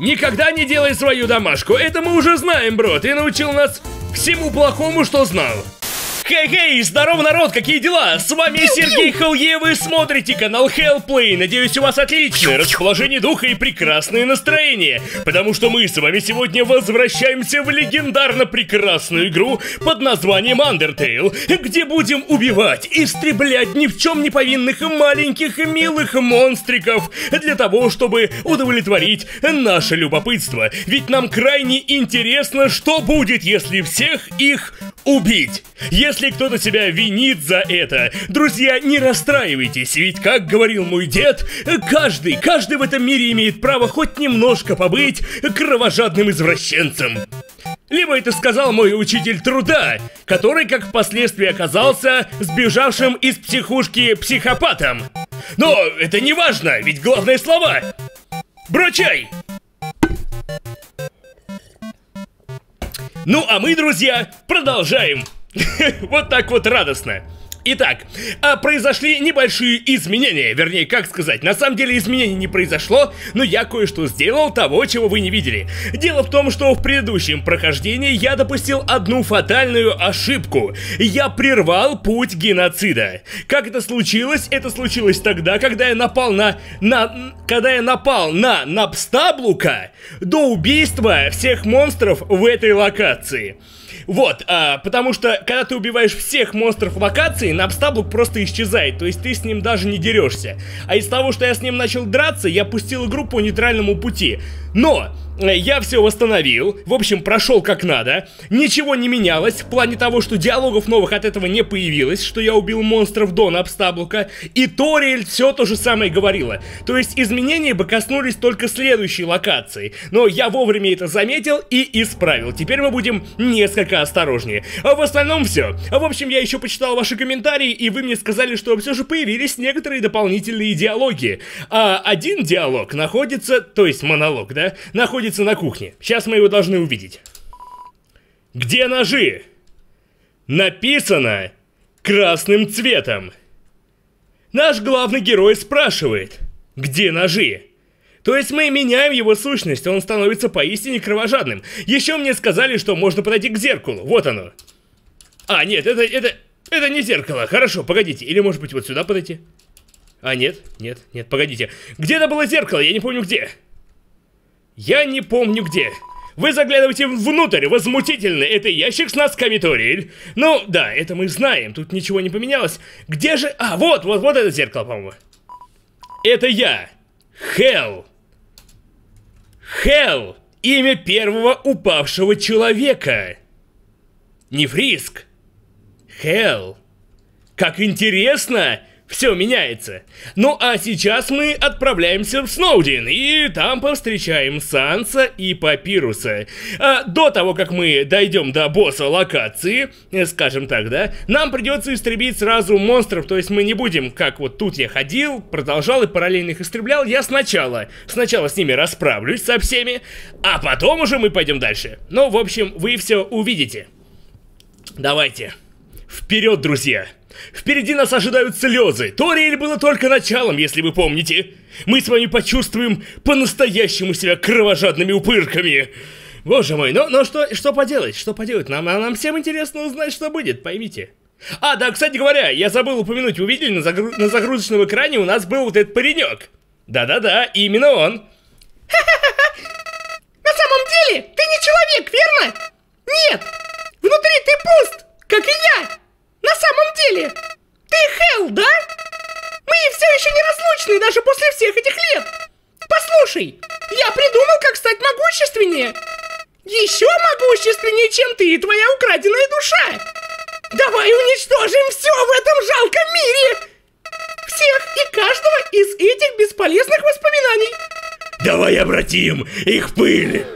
Никогда не делай свою домашку, это мы уже знаем, бро. Ты научил нас всему плохому, что знал. Хей-хей, здорово, народ, какие дела? С вами Сергей Хелле, вы смотрите канал Hellplay. Надеюсь, у вас отличное расположение духа и прекрасное настроение. Потому что мы с вами сегодня возвращаемся в легендарно прекрасную игру под названием Undertale, где будем убивать, истреблять ни в чем не повинных маленьких милых монстриков для того, чтобы удовлетворить наше любопытство. Ведь нам крайне интересно, что будет, если всех их убить. Если кто-то себя винит за это, друзья, не расстраивайтесь, ведь, как говорил мой дед, каждый, каждый в этом мире имеет право хоть немножко побыть кровожадным извращенцем. Либо это сказал мой учитель труда, который, как впоследствии оказался, сбежавшим из психушки психопатом. Но это не важно, ведь главное слова. Брочай! Ну а мы, друзья, продолжаем. Вот так вот радостно. Итак, а произошли небольшие изменения, вернее, как сказать, на самом деле изменений не произошло, но я кое-что сделал того, чего вы не видели. Дело в том, что в предыдущем прохождении я допустил одну фатальную ошибку. Я прервал путь геноцида. Как это случилось? Это случилось тогда, когда я напал на... на... когда я напал на Напстаблука до убийства всех монстров в этой локации. Вот, а, потому что, когда ты убиваешь всех монстров локации, Напстаблук просто исчезает, то есть ты с ним даже не дерешься. А из того, что я с ним начал драться, я пустил игру по нейтральному пути. Но, я все восстановил, в общем, прошел как надо. Ничего не менялось в плане того, что диалогов новых от этого не появилось, что я убил монстров до Напстаблука. И Ториэль все то же самое говорила. То есть изменения бы коснулись только следующей локации. Но я вовремя это заметил и исправил. Теперь мы будем несколько осторожнее. А в остальном все. В общем, я еще почитал ваши комментарии, и вы мне сказали, что все же появились некоторые дополнительные диалоги. А один диалог находится, то есть монолог, да, находится находится на кухне. Сейчас мы его должны увидеть. Где ножи? Написано красным цветом. Наш главный герой спрашивает, где ножи? То есть мы меняем его сущность, он становится поистине кровожадным. Еще мне сказали, что можно подойти к зеркалу. Вот оно. А, нет, это, это, это не зеркало. Хорошо, погодите. Или может быть вот сюда подойти? А, нет, нет, нет, погодите. Где-то было зеркало, я не помню где. Я не помню где. Вы заглядываете внутрь, возмутительно, это ящик с носками Ториль. Ну, да, это мы знаем, тут ничего не поменялось. Где же... А, вот, вот, вот это зеркало, по-моему. Это я. Хелл. Хелл. Имя первого упавшего человека. Не Фриск. Хелл. Как интересно! Все меняется. Ну а сейчас мы отправляемся в Сноудин, и там повстречаем Санса и Папируса. А до того, как мы дойдем до босса локации, э, скажем так, да, нам придется истребить сразу монстров, то есть мы не будем, как вот тут я ходил, продолжал и параллельно их истреблял, я сначала, сначала с ними расправлюсь со всеми, а потом уже мы пойдем дальше. Ну, в общем, вы все увидите. Давайте. Вперед, друзья! Впереди нас ожидают слезы. Ториэль было только началом, если вы помните. Мы с вами почувствуем по-настоящему себя кровожадными упырками. Боже мой, ну, ну что, что поделать, что поделать? Нам, нам всем интересно узнать, что будет, поймите. А, да, кстати говоря, я забыл упомянуть, вы видели, на, загру на загрузочном экране у нас был вот этот паренек. Да-да-да, именно он. На самом деле, ты не человек, верно? Нет, внутри ты пуст, как и я. На самом деле, ты Хелл, да? Мы все еще неразлучны даже после всех этих лет. Послушай, я придумал, как стать могущественнее. Еще могущественнее, чем ты и твоя украденная душа. Давай уничтожим все в этом жалком мире. Всех и каждого из этих бесполезных воспоминаний. Давай обратим их в пыль.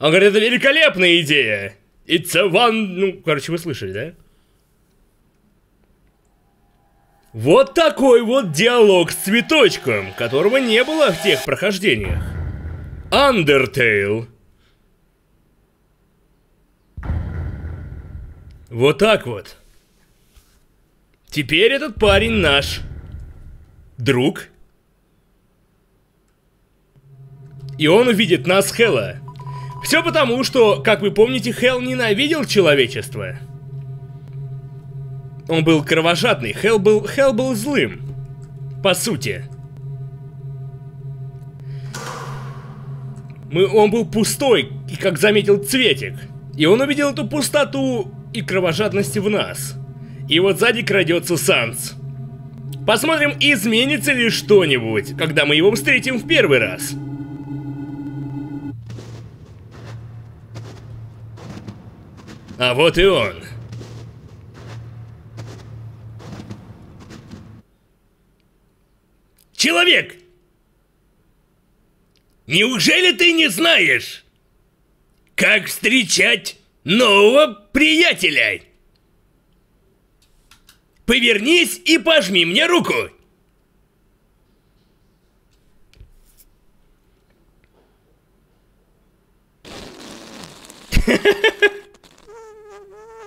Он говорит, это великолепная идея. It's a one... Ну, короче, вы слышали, да? Вот такой вот диалог с цветочком, которого не было в тех прохождениях. Undertale. Вот так вот. Теперь этот парень наш друг. И он увидит нас, Хэлла. Все потому, что, как вы помните, Хелл ненавидел человечество. Он был кровожадный, Хелл был, Хелл был злым. По сути. Мы, он был пустой, и как заметил Цветик. И он увидел эту пустоту и кровожадность в нас. И вот сзади крадется Санс. Посмотрим, изменится ли что-нибудь, когда мы его встретим в первый раз. А вот и он. Человек! Неужели ты не знаешь, как встречать нового приятеля? Повернись и пожми мне руку.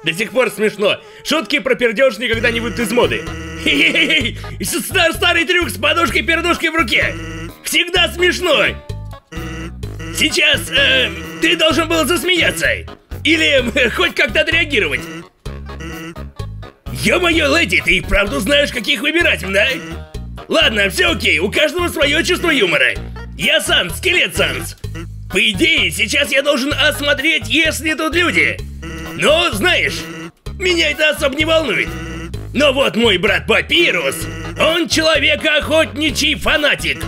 До сих пор смешно. Шутки про пердеж никогда не выйдут из моды. Хе-хе-хе. Старый трюк с подушкой-пердушкой в руке. Всегда смешно. Сейчас э, ты должен был засмеяться. Или э, хоть как-то отреагировать. Ё-моё, леди, ты правду знаешь, каких выбирать, да? Ладно, все окей, у каждого свое чувство юмора. Я Санс, скелет Санс. По идее, сейчас я должен осмотреть, есть ли тут люди. Но, знаешь, меня это особо не волнует. Но вот мой брат Папирус, он человек-охотничий фанатик.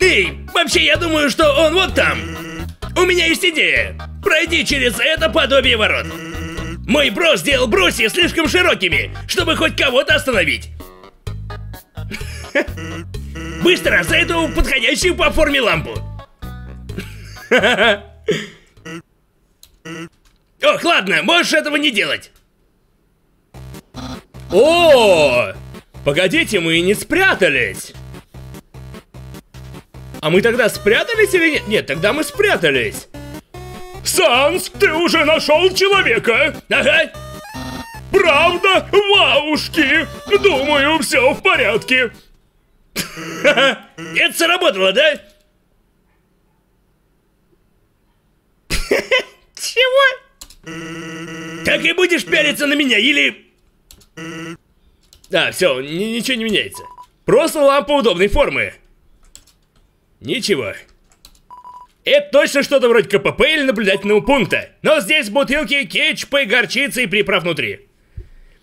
Эй, вообще я думаю, что он вот там. У меня есть идея. Пройди через это подобие ворот. Мой бро сделал брусья слишком широкими, чтобы хоть кого-то остановить. Быстро за эту подходящую по форме лампу. Ох, ладно, можешь этого не делать. О, погодите, мы не спрятались. А мы тогда спрятались или нет? Нет, тогда мы спрятались. Санс, ты уже нашел человека? Ага. Правда? Ваушки! Думаю, все в порядке. Это сработало, да? Чего? Так и будешь пялиться на меня, или... Да, все, ничего не меняется. Просто лампа удобной формы. Ничего. Это точно что-то вроде КПП или наблюдательного пункта. Но здесь бутылки кетчупа горчицы и приправ внутри.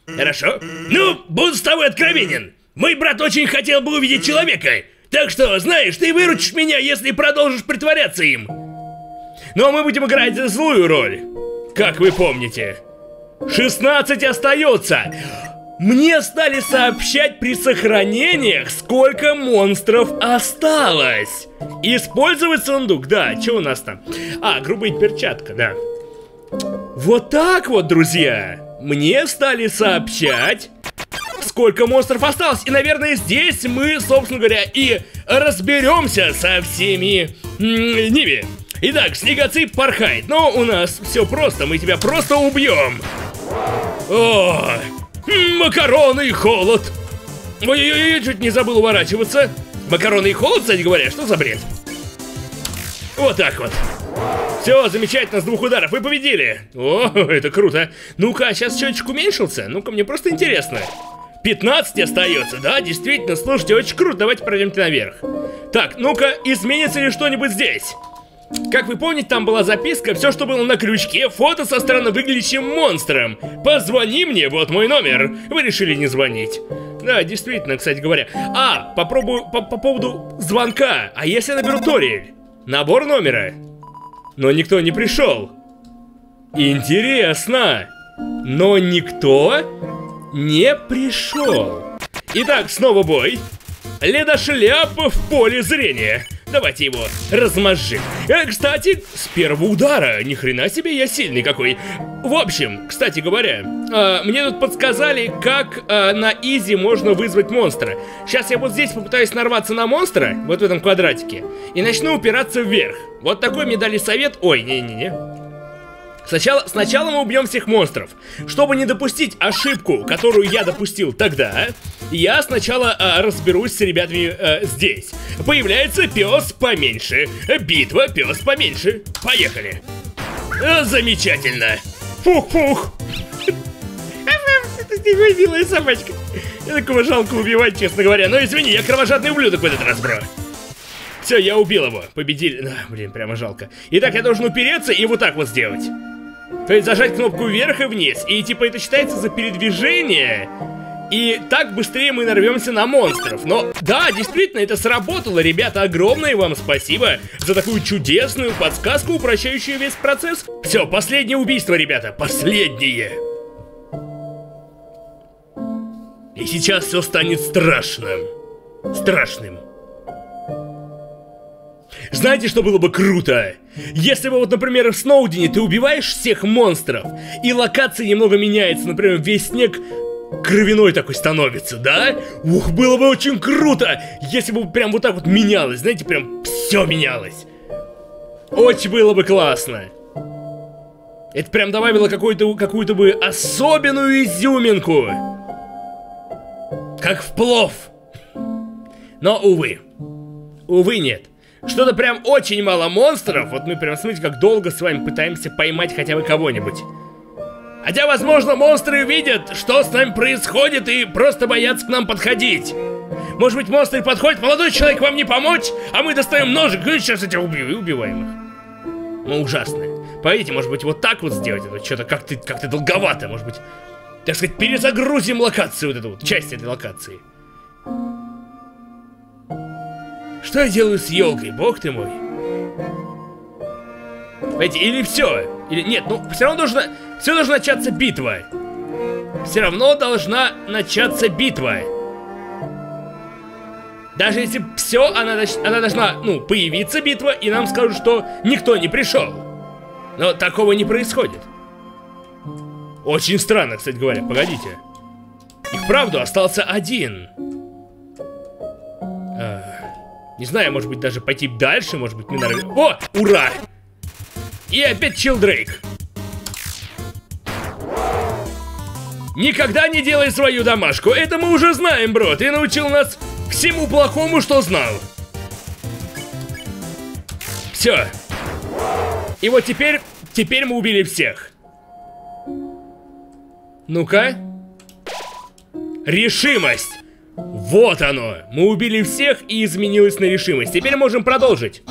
Хорошо. Ну, буду с тобой откровенен. Мой брат очень хотел бы увидеть человека. Так что, знаешь, ты выручишь меня, если продолжишь притворяться им. Ну а мы будем играть злую роль. Как вы помните. 16 остается. Мне стали сообщать при сохранениях, сколько монстров осталось. Использовать сундук, да, что у нас там? А, грубая перчатка, да. Вот так вот, друзья. Мне стали сообщать, сколько монстров осталось. И, наверное, здесь мы, собственно говоря, и разберемся со всеми ними. Итак, снегоцып порхает. Но у нас все просто, мы тебя просто убьем. О, Макароны и холод. Ой-ой-ой, чуть не забыл уворачиваться. Макароны и холод, кстати говоря, что за бред? Вот так вот. Все, замечательно, с двух ударов, вы победили. О, это круто. Ну-ка, а сейчас счетчик уменьшился? Ну-ка, мне просто интересно. 15 остается, да, действительно, слушайте, очень круто, давайте пройдемте наверх. Так, ну-ка, изменится ли что-нибудь здесь? Как вы помните, там была записка, все, что было на крючке, фото со странно выглядящим монстром. Позвони мне, вот мой номер. Вы решили не звонить. Да, действительно, кстати говоря. А, попробую по, по поводу звонка. А если наберу Ториэль? Набор номера. Но никто не пришел. Интересно. Но никто не пришел. Итак, снова бой. Ледошляпа в поле зрения. Давайте его размажим. Э, кстати, с первого удара. Ни хрена себе я сильный какой. В общем, кстати говоря, э, мне тут подсказали, как э, на изи можно вызвать монстра. Сейчас я вот здесь попытаюсь нарваться на монстра, вот в этом квадратике, и начну упираться вверх. Вот такой мне дали совет. Ой, не-не-не. Сначала, сначала мы убьем всех монстров. Чтобы не допустить ошибку, которую я допустил тогда, я сначала а, разберусь с ребятами а, здесь. Появляется пес поменьше. Битва пес поменьше. Поехали. А, замечательно. Фух-фух. Ты милая собачка. Я такого жалко убивать, честно говоря. Но извини, я кровожадный ублюдок в этот раз, бро. Все, я убил его. Победили. А, блин, прямо жалко. Итак, я должен упереться и вот так вот сделать. То есть зажать кнопку вверх и вниз. И типа это считается за передвижение. И так быстрее мы нарвемся на монстров. Но да, действительно, это сработало. Ребята, огромное вам спасибо за такую чудесную подсказку, упрощающую весь процесс. Все, последнее убийство, ребята. Последнее. И сейчас все станет страшным. Страшным. Знаете, что было бы круто? Если бы вот, например, в Сноудине ты убиваешь всех монстров, и локация немного меняется, например, весь снег кровяной такой становится, да? Ух, было бы очень круто, если бы прям вот так вот менялось, знаете, прям все менялось. Очень было бы классно. Это прям добавило какую-то какую-то бы особенную изюминку. Как в плов. Но, увы. Увы, нет. Что-то прям очень мало монстров. Вот мы прям, смотрите, как долго с вами пытаемся поймать хотя бы кого-нибудь. Хотя, возможно, монстры видят, что с нами происходит, и просто боятся к нам подходить. Может быть, монстры подходят, молодой человек, вам не помочь? А мы достаем ножик и сейчас этих убью, и убиваем их. Ну, ужасно. Пойдите, может быть, вот так вот сделать это. Что-то как-то как, -то, долговато, может быть. Так сказать, перезагрузим локацию, вот эту вот, часть этой локации. Что я делаю с елкой, бог ты мой? Понимаете, или все, или нет, ну все равно должна, все должна начаться битва. Все равно должна начаться битва. Даже если все, она, она должна, ну, появиться битва, и нам скажут, что никто не пришел. Но такого не происходит. Очень странно, кстати говоря, погодите. И вправду остался один. Не знаю, может быть, даже пойти дальше, может быть, мы нарвем... О, ура! И опять Чилдрейк. Никогда не делай свою домашку. Это мы уже знаем, бро. Ты научил нас всему плохому, что знал. Все. И вот теперь... Теперь мы убили всех. Ну-ка. Решимость. Вот оно! Мы убили всех и изменилась на решимость. Теперь можем продолжить.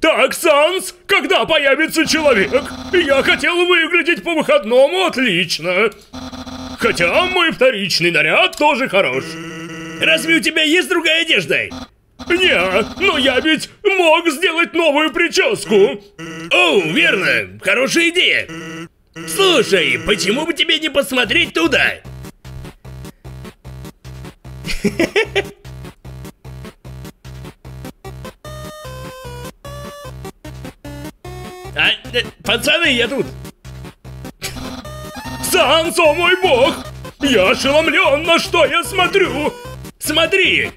Так, Санс, когда появится человек? Я хотел выглядеть по выходному отлично. Хотя мой вторичный наряд тоже хорош. Разве у тебя есть другая одежда? Нет, но я ведь мог сделать новую прическу. О, верно, хорошая идея. Слушай, почему бы тебе не посмотреть туда? А, пацаны, я тут. Сансо, мой бог! Я ошеломлен, на что я смотрю! Смотри!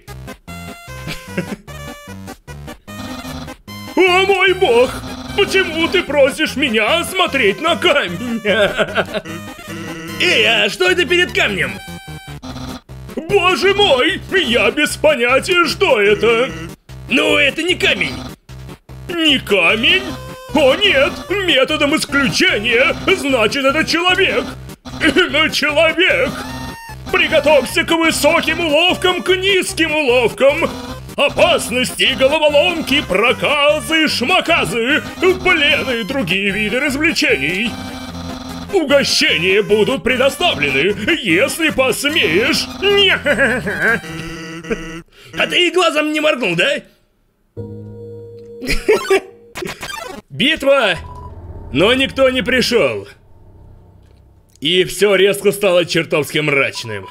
О мой бог! Почему ты просишь меня смотреть на камень? Эй, а что это перед камнем? Боже мой! Я без понятия, что это! Ну, это не камень! Не камень? О нет! Методом исключения! Значит, это человек! Человек! Приготовься к высоким уловкам, к низким уловкам! Опасности, головоломки, проказы, шмаказы, плены и другие виды развлечений! Угощения будут предоставлены, если посмеешь. А ты и глазом не моргнул, да? Битва! Но никто не пришел. И все резко стало чертовски мрачным.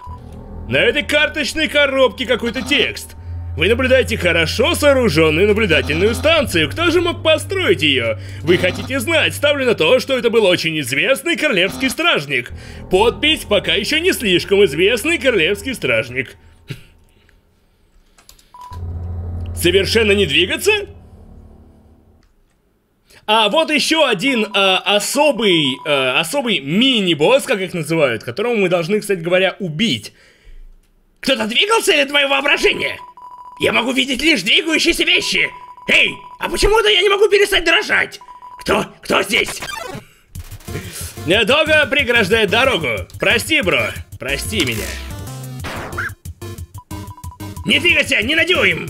На этой карточной коробке какой-то текст. Вы наблюдаете хорошо сооруженную наблюдательную станцию. Кто же мог построить ее? Вы хотите знать? Ставлю на то, что это был очень известный королевский стражник. Подпись пока еще не слишком известный королевский стражник. Совершенно не двигаться? А вот еще один а, особый, а, особый мини-босс, как их называют, которого мы должны, кстати говоря, убить. Кто-то двигался или твое воображение? Я могу видеть лишь двигающиеся вещи. Эй, а почему-то я не могу перестать дрожать. Кто? Кто здесь? Недолго преграждает дорогу. Прости, бро. Прости меня. Не двигайся, не надюем.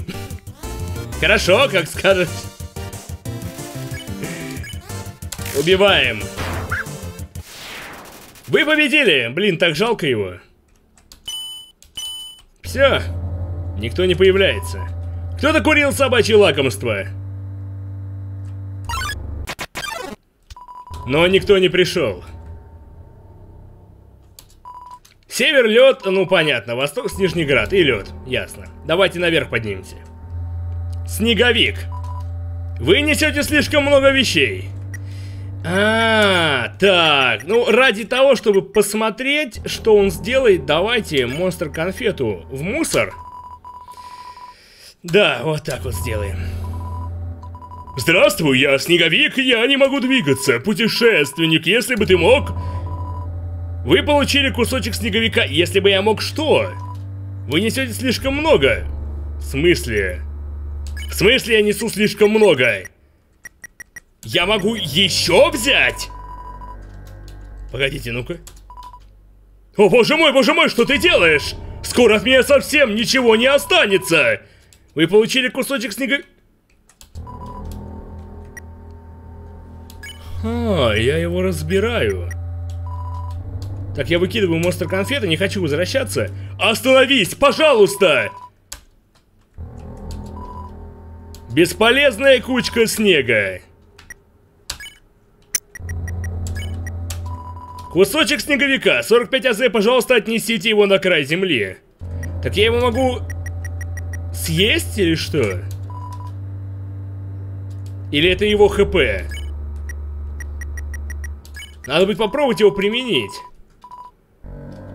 Хорошо, как скажешь. Убиваем. Вы победили! Блин, так жалко его. Все. Никто не появляется. Кто-то курил собачье лакомство. Но никто не пришел. Север лед, ну понятно, восток Снежнеград и лед, ясно. Давайте наверх поднимемся. Снеговик. Вы несете слишком много вещей. А, так, ну ради того, чтобы посмотреть, что он сделает, давайте монстр конфету в мусор. Да, вот так вот сделаем. Здравствуй, я снеговик, я не могу двигаться, путешественник, если бы ты мог... Вы получили кусочек снеговика, если бы я мог что? Вы несете слишком много. В смысле? В смысле я несу слишком много? Я могу еще взять? Погодите, ну-ка. О, боже мой, боже мой, что ты делаешь? Скоро от меня совсем ничего не останется. Вы получили кусочек снега... А, я его разбираю. Так, я выкидываю монстр конфеты, не хочу возвращаться. Остановись, пожалуйста! Бесполезная кучка снега. Кусочек снеговика, 45 АЗ, пожалуйста, отнесите его на край земли. Так я его могу съесть или что? Или это его ХП? Надо будет попробовать его применить.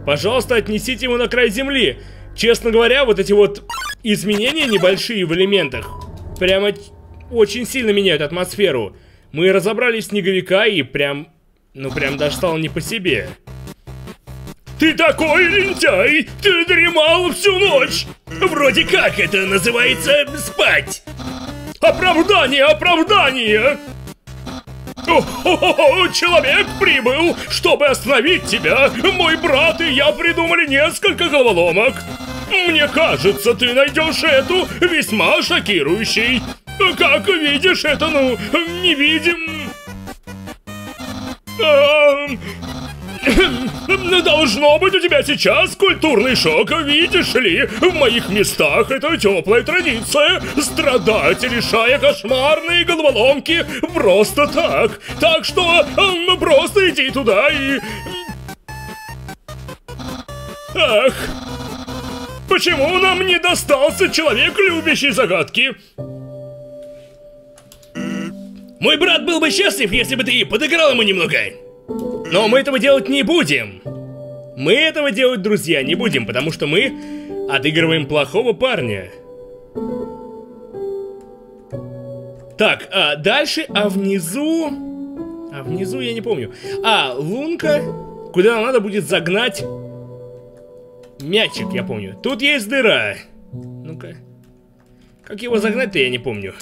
Пожалуйста, отнесите его на край земли. Честно говоря, вот эти вот изменения небольшие в элементах прямо очень сильно меняют атмосферу. Мы разобрали снеговика и прям ну прям даже стало не по себе. Ты такой лентяй! Ты дремал всю ночь! Вроде как это называется спать! Оправдание, оправдание! Человек прибыл, чтобы остановить тебя! Мой брат и я придумали несколько головоломок! Мне кажется, ты найдешь эту весьма шокирующей. Как видишь, это, ну, не видим Должно быть у тебя сейчас культурный шок, видишь ли? В моих местах это теплая традиция страдать, решая кошмарные головоломки просто так. Так что просто иди туда и... Ах, почему нам не достался человек, любящий загадки? Мой брат был бы счастлив, если бы ты подыграл ему немного. Но мы этого делать не будем. Мы этого делать, друзья, не будем, потому что мы отыгрываем плохого парня. Так, а дальше, а внизу... А внизу я не помню. А, лунка, куда нам надо будет загнать мячик, я помню. Тут есть дыра. Ну-ка. Как его загнать-то, я не помню.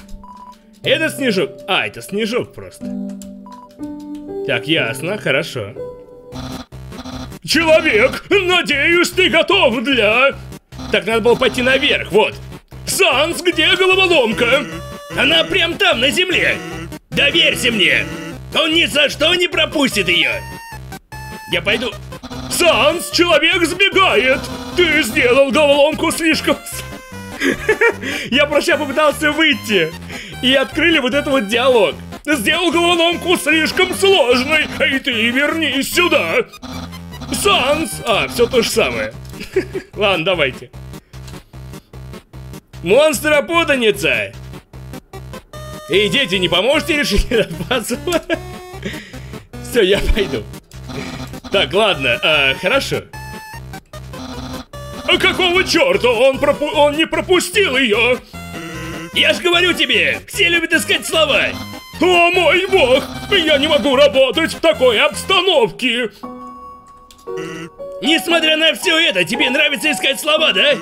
Это снежок. А, это снежок просто. Так, ясно, хорошо. Человек, надеюсь, ты готов для... Так, надо было пойти наверх, вот. Санс, где головоломка? Она прям там, на земле. Доверься мне. Он ни за что не пропустит ее. Я пойду... Санс, человек сбегает. Ты сделал головоломку слишком... Я просто попытался выйти и открыли вот этот вот диалог. Сделал головоломку слишком сложной, и ты вернись сюда. Санс! А, все то же самое. Ладно, давайте. Монстра-путаница! Эй, дети, не поможете решить этот пазл? Все, я пойду. Так, ладно, а, хорошо. А какого черта он, пропу он не пропустил ее? Я ж говорю тебе, все любят искать слова. О мой бог! Я не могу работать в такой обстановке! Несмотря на все это, тебе нравится искать слова, да?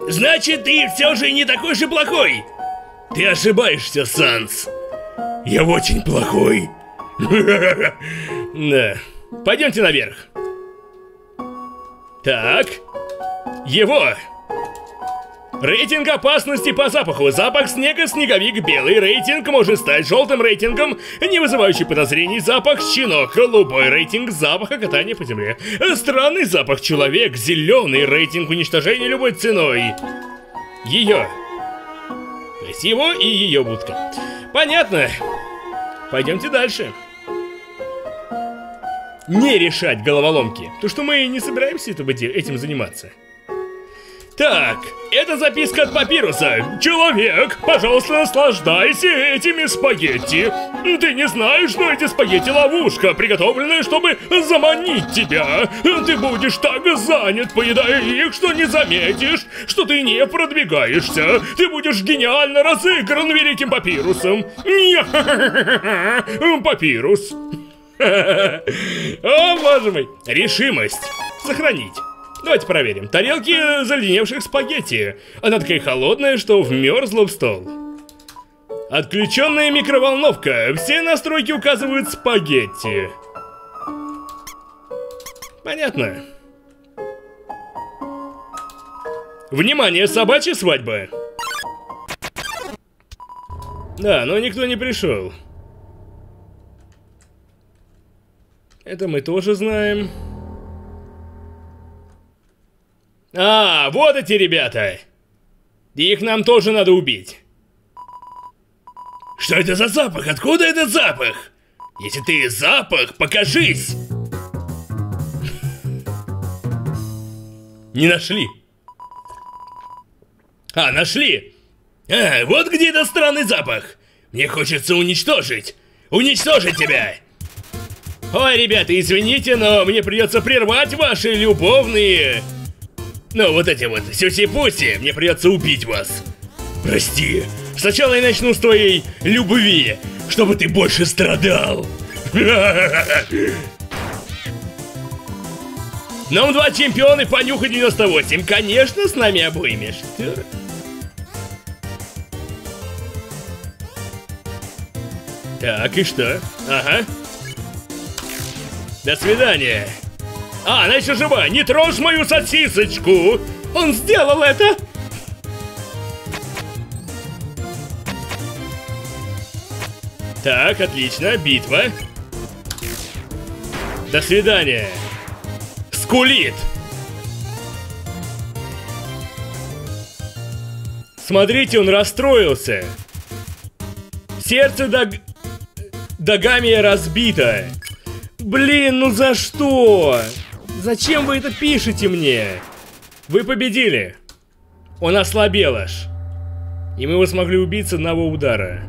Значит, ты все же не такой же плохой. Ты ошибаешься, Санс. Я очень плохой. Да. Пойдемте наверх. Так. Его. Рейтинг опасности по запаху. Запах снега, снеговик, белый. Рейтинг может стать желтым рейтингом, не вызывающий подозрений. Запах щенок. Голубой рейтинг запаха катания по земле. Странный запах человек. Зеленый рейтинг уничтожения любой ценой. Ее. То есть его и ее будка. Понятно. Пойдемте дальше. Не решать головоломки. То, что мы не собираемся этим заниматься. Так, это записка от папируса. Человек, пожалуйста, наслаждайся этими спагетти. Ты не знаешь, что эти спагетти ловушка, приготовленная, чтобы заманить тебя. Ты будешь так занят, поедая их, что не заметишь, что ты не продвигаешься. Ты будешь гениально разыгран великим папирусом. Папирус. О, боже мой. Решимость. Сохранить. Давайте проверим. Тарелки залиневших спагетти. Она такая холодная, что вмерзла в стол. Отключенная микроволновка. Все настройки указывают спагетти. Понятно. Внимание, собачья свадьба. Да, но никто не пришел. Это мы тоже знаем. А, вот эти ребята. Их нам тоже надо убить. Что это за запах? Откуда этот запах? Если ты запах, покажись! Не нашли. А, нашли. А, вот где этот странный запах. Мне хочется уничтосить. Уничтожить тебя. Ой, ребята, извините, но мне придется прервать ваши любовные ну, вот эти вот сюси-пуси, мне придется убить вас. Прости. Сначала я начну с твоей любви, чтобы ты больше страдал. Нам два чемпионы понюха 98. Конечно, с нами обоими. Так, и что? Ага. До свидания. А, она еще жива! Не трожь мою сосисочку! Он сделал это! Так, отлично, битва. До свидания. Скулит. Смотрите, он расстроился. Сердце Даг... Дагамия разбито. Блин, ну за что? Зачем вы это пишете мне? Вы победили. Он ослабел аж. И мы его смогли убить с одного удара.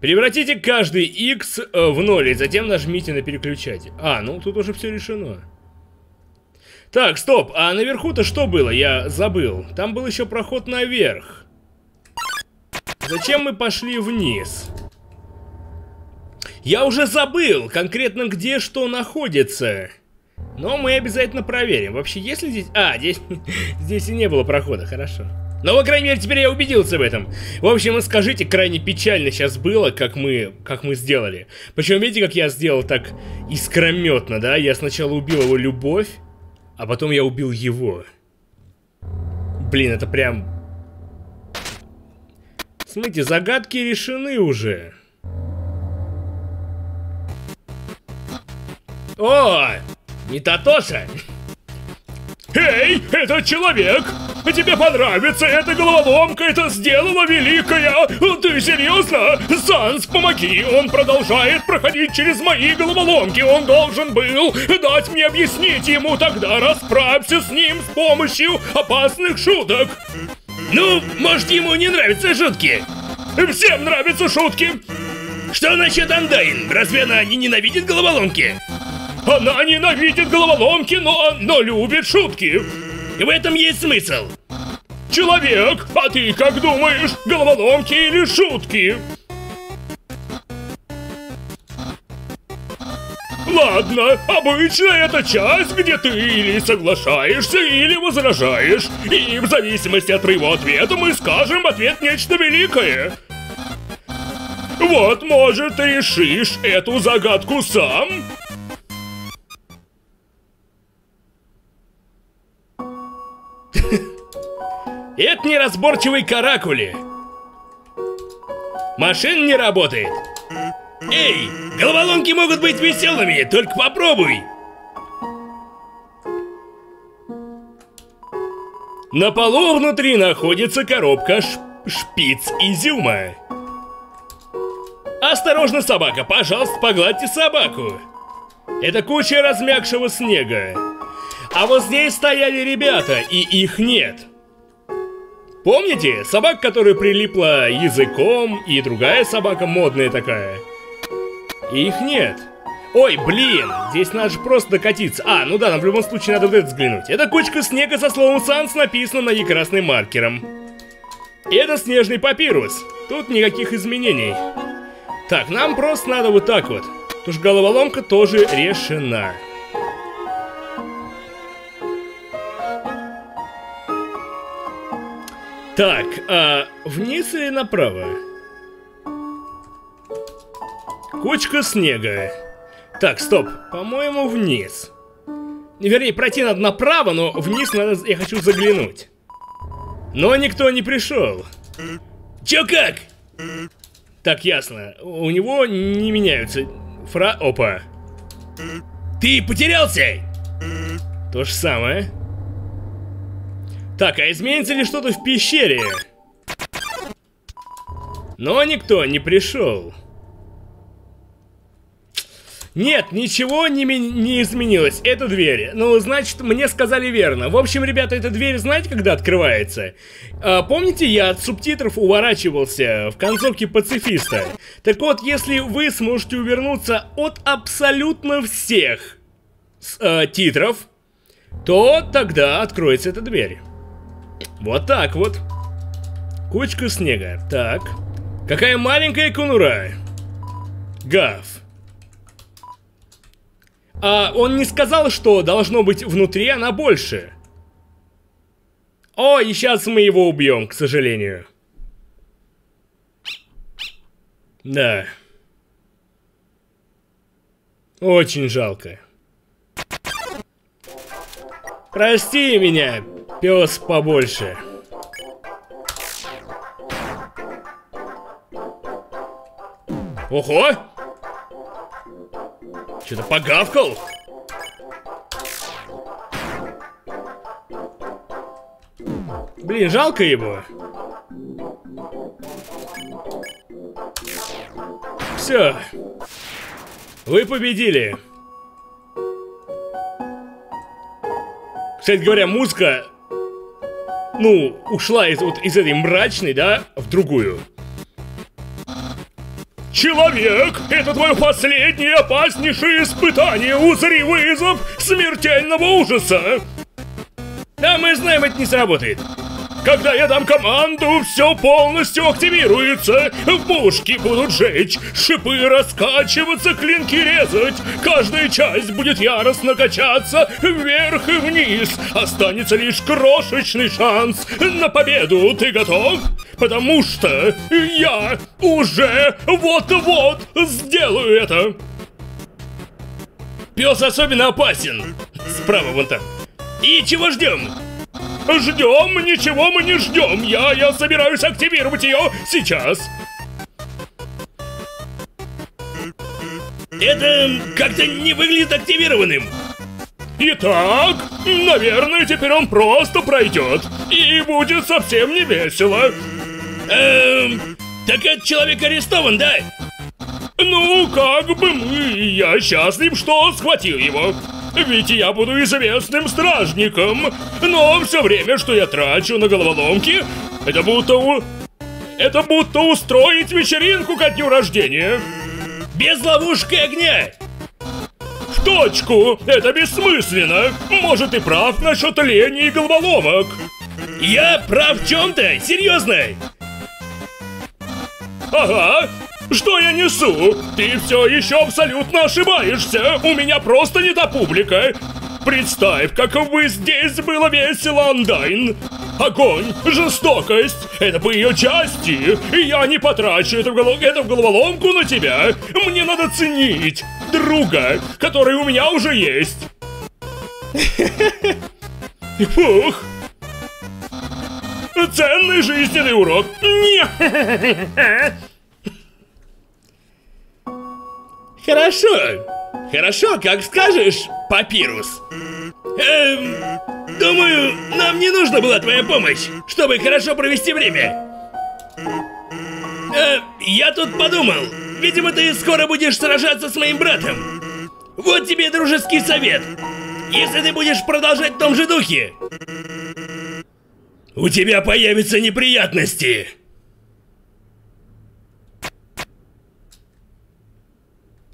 Превратите каждый X э, в ноль и затем нажмите на переключатель. А, ну тут уже все решено. Так, стоп, а наверху-то что было? Я забыл. Там был еще проход наверх. Зачем мы пошли вниз? Я уже забыл конкретно где что находится. Но мы обязательно проверим. Вообще, если здесь... А, здесь, здесь и не было прохода, хорошо. Но, по крайней мере, теперь я убедился в этом. В общем, скажите, крайне печально сейчас было, как мы, как мы сделали. Причем, видите, как я сделал так искрометно, да? Я сначала убил его любовь, а потом я убил его. Блин, это прям... Смотрите, загадки решены уже. О, не Татоша? Эй, это человек! Тебе понравится эта головоломка, это сделала великая! Ты серьезно? Санс, помоги! Он продолжает проходить через мои головоломки! Он должен был дать мне объяснить ему, тогда расправься с ним с помощью опасных шуток! Ну, может ему не нравятся шутки? Всем нравятся шутки! Что насчет Андайн? Разве она не ненавидит головоломки? Она ненавидит головоломки, но, но любит шутки. В этом есть смысл. Человек, а ты как думаешь, головоломки или шутки? Ладно, обычно это часть, где ты или соглашаешься, или возражаешь. И в зависимости от твоего ответа мы скажем ответ нечто великое. Вот, может, ты решишь эту загадку сам? Это неразборчивый каракули. Машина не работает. Эй, головоломки могут быть веселыми, только попробуй. На полу внутри находится коробка ш шпиц изюма. Осторожно, собака, пожалуйста, погладьте собаку. Это куча размягшего снега. А вот здесь стояли ребята, и их нет. Помните, собака, которая прилипла языком, и другая собака модная такая? Их нет. Ой, блин, здесь надо же просто докатиться. А, ну да, нам в любом случае надо вот это взглянуть. Это кучка снега со словом «Санс» написано на ней красным маркером. Это снежный папирус. Тут никаких изменений. Так, нам просто надо вот так вот. Потому что головоломка тоже решена. Так, а вниз или направо? Кучка снега. Так, стоп. По-моему, вниз. Вернее, пройти надо направо, но вниз надо... Я хочу заглянуть. Но никто не пришел. Чё как? Так, ясно. У него не меняются фра... Опа. Ты потерялся? То же самое. Так, а изменится ли что-то в пещере? Но никто не пришел. Нет, ничего не, не изменилось. Это дверь. Ну, значит, мне сказали верно. В общем, ребята, эта дверь, знаете, когда открывается? А, помните, я от субтитров уворачивался в концовке пацифиста? Так вот, если вы сможете увернуться от абсолютно всех с, э, титров, то тогда откроется эта дверь. Вот так вот. Кучка снега. Так. Какая маленькая конура. Гав. А он не сказал, что должно быть внутри она больше. О, и сейчас мы его убьем, к сожалению. Да. Очень жалко. Прости меня, пес побольше. Ого! Что-то погавкал? Блин, жалко его. Все. Вы победили. Кстати говоря, музыка, ну, ушла из, вот, из этой мрачной, да, в другую. Человек, это твое последнее опаснейшее испытание, узри вызов смертельного ужаса. Да, мы знаем, это не сработает. Когда я дам команду, все полностью активируется. Пушки будут жечь, шипы раскачиваться, клинки резать. Каждая часть будет яростно качаться вверх и вниз. Останется лишь крошечный шанс на победу. Ты готов? Потому что я уже вот-вот сделаю это. Пес особенно опасен. Справа вон там. И чего ждем? Ждем? Ничего мы не ждем. Я, я собираюсь активировать ее сейчас. Это как-то не выглядит активированным. Итак, наверное, теперь он просто пройдет. И будет совсем не весело. Эм, так этот человек арестован, да? Ну, как бы мы, я счастлив, что схватил его. Ведь я буду известным стражником. Но все время, что я трачу на головоломки, это будто... У... Это будто устроить вечеринку ко дню рождения. Без ловушки огня. В точку. Это бессмысленно. Может и прав насчет лени и головоломок. Я прав в чем-то? Серьезно? Ага. Что я несу? Ты все еще абсолютно ошибаешься. У меня просто не та публика. Представь, как бы здесь было весело, Андайн. Огонь, жестокость — это по ее части. И я не потрачу эту, голов... эту головоломку на тебя. Мне надо ценить друга, который у меня уже есть. Фух. Ценный жизненный урок. Нет. Хорошо. Хорошо, как скажешь, папирус. Эм, думаю, нам не нужна была твоя помощь, чтобы хорошо провести время. Э, я тут подумал, видимо, ты скоро будешь сражаться с моим братом. Вот тебе дружеский совет. Если ты будешь продолжать в том же духе, у тебя появятся неприятности.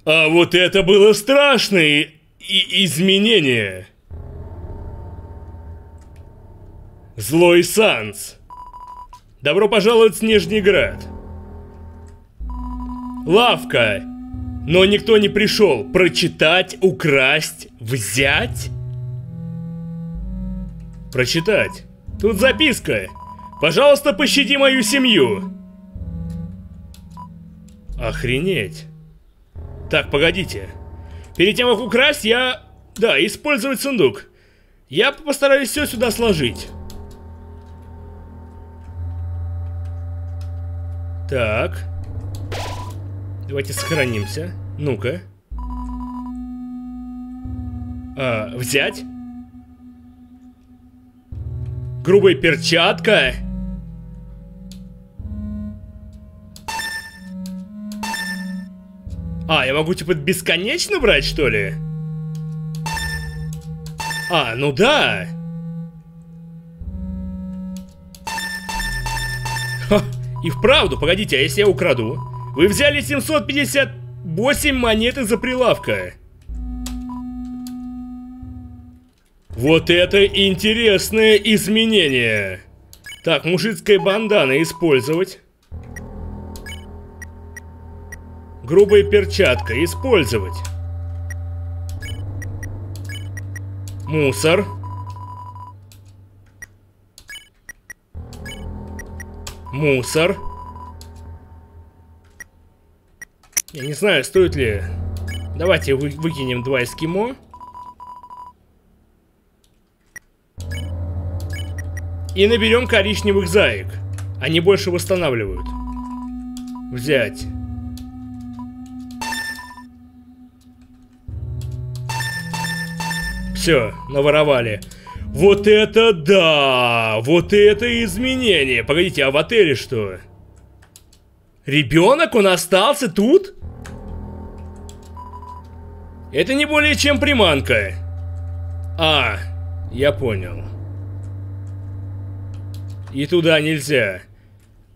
А вот это было страшное и изменение. Злой Санс. Добро пожаловать в Снежный Град. Лавка. Но никто не пришел. Прочитать, украсть, взять? Прочитать. Тут записка. Пожалуйста, пощади мою семью. Охренеть. Так, погодите. Перед тем, как украсть, я... Да, использовать сундук. Я постараюсь все сюда сложить. Так. Давайте сохранимся. Ну-ка. А, взять. Грубая перчатка. А, я могу типа бесконечно брать, что ли? А, ну да. Ха, и вправду, погодите, а если я украду? Вы взяли 758 монет из-за прилавка. Вот это интересное изменение. Так, мужицкая бандана использовать. Грубая перчатка использовать. Мусор. Мусор. Я не знаю, стоит ли... Давайте вы выкинем два эскимо. И наберем коричневых заек. Они больше восстанавливают. Взять. Все, наворовали. Вот это да! Вот это изменение! Погодите, а в отеле что? Ребенок, он остался тут? Это не более чем приманка. А, я понял. И туда нельзя.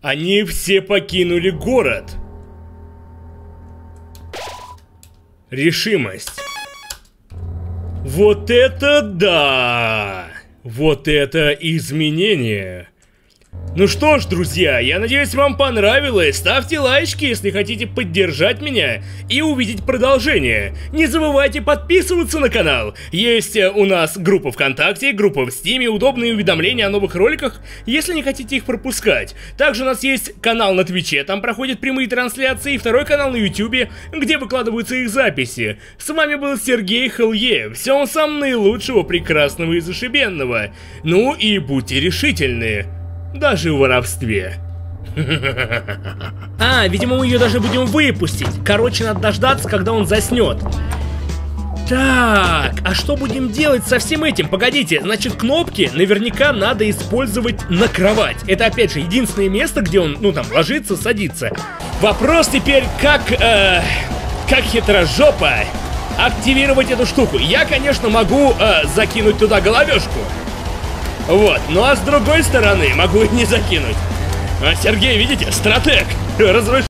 Они все покинули город. Решимость. Вот это да! Вот это изменение! Ну что ж, друзья, я надеюсь, вам понравилось. Ставьте лайки, если хотите поддержать меня и увидеть продолжение. Не забывайте подписываться на канал. Есть э, у нас группа ВКонтакте, группа в Стиме, удобные уведомления о новых роликах, если не хотите их пропускать. Также у нас есть канал на Твиче, там проходят прямые трансляции, и второй канал на Ютубе, где выкладываются их записи. С вами был Сергей Хелье. Всем самого наилучшего, прекрасного и зашибенного. Ну и будьте решительны даже в воровстве. А, видимо, мы ее даже будем выпустить. Короче, надо дождаться, когда он заснет. Так, а что будем делать со всем этим? Погодите, значит, кнопки наверняка надо использовать на кровать. Это, опять же, единственное место, где он, ну, там, ложится, садится. Вопрос теперь, как, э, как хитрожопа активировать эту штуку. Я, конечно, могу э, закинуть туда головешку. Вот, ну а с другой стороны могу и не закинуть. А Сергей, видите, стратег. Разруш...